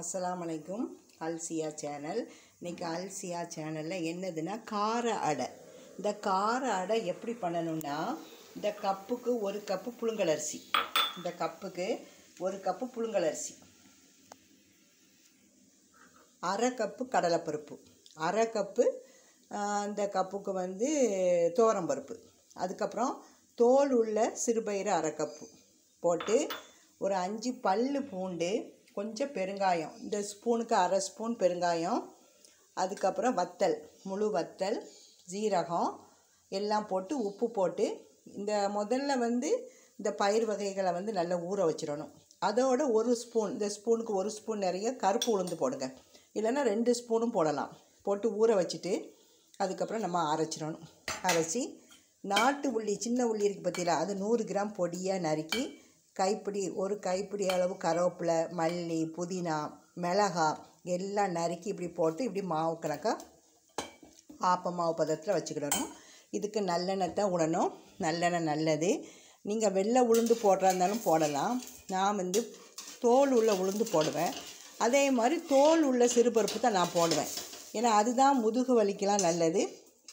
அஸ்லாம் வலைக்கும் அல்சியா சேனல். இன்றைக்கி அல்சியா சேனலில் என்னதுன்னா கார அடை. இந்த கார அடை எப்படி பண்ணணும்னா இந்த கப்புக்கு ஒரு கப்பு புழுங்கலரிசி இந்த கப்புக்கு ஒரு கப்பு புழுங்கலரிசி அரை கப்பு கடலைப்பருப்பு. அரை கப்பு அந்த கப்புக்கு வந்து தோரம்பருப்பு அதுக்கப்புறம் தோல் உள்ள சிறுபயிறு அரை கப்பு. போட்டு ஒரு அஞ்சு பல்லு பூண்டு கொஞ்சம் பெருங்காயம் இந்த ஸ்பூனுக்கு அரை ஸ்பூன் பெருங்காயம் அதுக்கப்புறம் வத்தல் முழு வத்தல் ஜீரகம் எல்லாம் போட்டு உப்பு போட்டு இந்த முதல்ல வந்து இந்த பயிர் வகைகளை வந்து நல்லா ஊற வச்சிடணும். அதோட ஒரு ஸ்பூன் இந்த ஸ்பூனுக்கு ஒரு ஸ்பூன் நிறைய கருப்பு உளுந்து போடுங்க. இல்லைன்னா ரெண்டு ஸ்பூனும் போடலாம். போட்டு ஊற வச்சுட்டு அதுக்கப்புறம் நம்ம அரைச்சிடணும். அரைச்சி நாட்டு உள்ளி சின்ன உள்ளி இருக்குது பார்த்தீங்களா அது நூறு கிராம் பொடியாக நறுக்கி கைப்பிடி ஒரு கைப்பிடி அளவு கருவேப்பிலை மல்லி புதினா மிளகா எல்லாம் நறுக்கி இப்படி போட்டு இப்படி மாவு கணக்காக ஆப்ப மாவு பதத்தில் வச்சுக்கிடணும். இதுக்கு நல்லெண்ணெய் தான் விடணும் நல்லெண்ணெய் நல்லது. நீங்கள் வெள்ளை உளுந்து போடுறா இருந்தாலும் போடலாம். நான் வந்து தோல் உள்ள உளுந்து போடுவேன். அதே மாதிரி தோல் உள்ள சிறுபருப்பு தான் நான் போடுவேன். ஏன்னா அதுதான் முதுகு வலிக்கெலாம் நல்லது.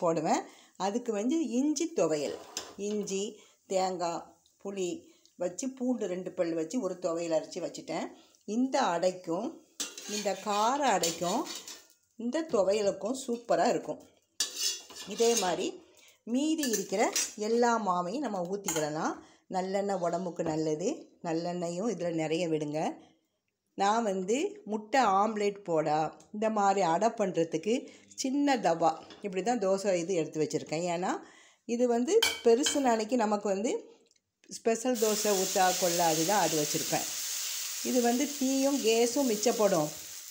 போடுவேன். அதுக்கு வந்து இஞ்சி துவையல். இஞ்சி தேங்காய் புளி வச்சு பூண்டு ரெண்டு பல் வச்சு ஒரு துவையல் அரைச்சி வச்சுட்டேன். இந்த அடைக்கும் இந்த கார அடைக்கும் இந்த துவையலுக்கும் சூப்பராக இருக்கும். இதே மாதிரி மீதி இருக்கிற எல்லா மாவையும் நம்ம ஊற்றிக்கிடலாம் நல்லெண்ணெய் உடம்புக்கு நல்லது. நல்லெண்ணெயும் இதில் நிறைய விடுங்க. நான் வந்து முட்டை ஆம்லேட் போட இந்த மாதிரி அடை பண்ணுறதுக்கு சின்ன தவா இப்படி தான் தோசை இது எடுத்து வச்சுருக்கேன். ஏன்னா இது வந்து பெருசு நாளைக்கு நமக்கு வந்து ஸ்பெஷல் தோசை ஊற்றா கொள்ள அதுதான் அது வச்சுருப்பேன். இது வந்து டீயும் கேஸும் மிச்சப்படும்.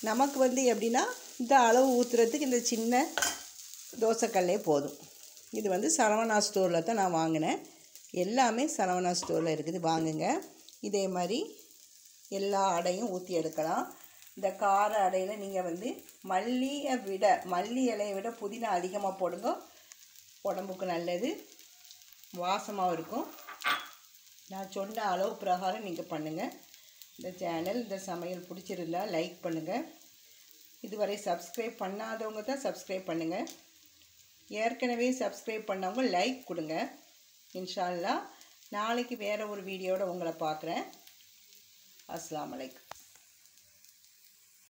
நமக்கு வந்து எப்படின்னா இந்த அளவு ஊற்றுறதுக்கு இந்த சின்ன தோசைக்கல்லே போதும். இது வந்து சரவணா ஸ்டோரில் தான் நான் வாங்கினேன். எல்லாமே சரவணா ஸ்டோரில் இருக்குது வாங்குங்க. இதே மாதிரி எல்லா அடையும் ஊற்றி எடுக்கலாம். இந்த கார அடையில் நீங்கள் வந்து மல்லியை விட மல்லி இலையை விட புதினா அதிகமாக போடுங்க. உடம்புக்கு நல்லது. வாசமாகவும் இருக்கும். நான் சொன்ன அளவு பிரகாரம் நீங்கள் பண்ணுங்கள் இந்த சேனல் இந்த சமையல் பிடிச்சிருந்தா லைக் பண்ணுங்கள் இதுவரை சப்ஸ்கிரைப் பண்ணாதவங்க தான் சப்ஸ்கிரைப் பண்ணுங்கள் ஏற்கனவே சப்ஸ்கிரைப் பண்ணவங்க லைக் கொடுங்க. இன்ஷால்லா நாளைக்கு வேறு ஒரு வீடியோட உங்களை பார்க்குறேன். அஸ்லாம் வலைக்கம்